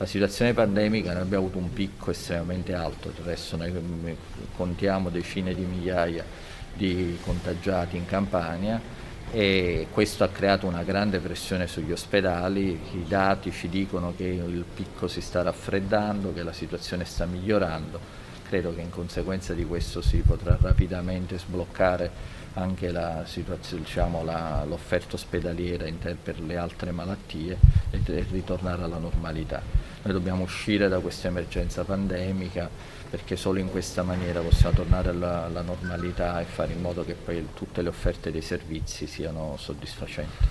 La situazione pandemica, noi abbiamo avuto un picco estremamente alto, adesso noi contiamo decine di migliaia di contagiati in Campania e questo ha creato una grande pressione sugli ospedali, i dati ci dicono che il picco si sta raffreddando, che la situazione sta migliorando, credo che in conseguenza di questo si potrà rapidamente sbloccare anche diciamo, l'offerta ospedaliera per le altre malattie e ritornare alla normalità. Noi dobbiamo uscire da questa emergenza pandemica perché solo in questa maniera possiamo tornare alla, alla normalità e fare in modo che poi tutte le offerte dei servizi siano soddisfacenti.